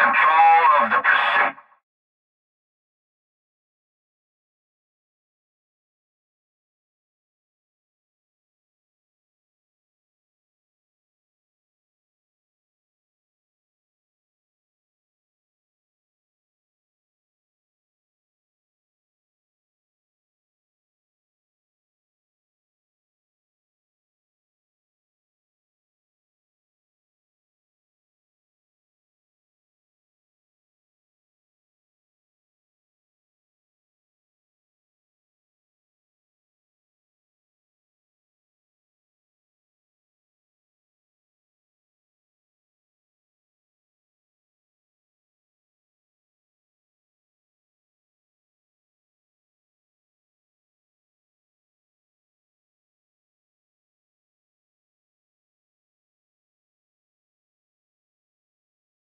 control of the pursuit.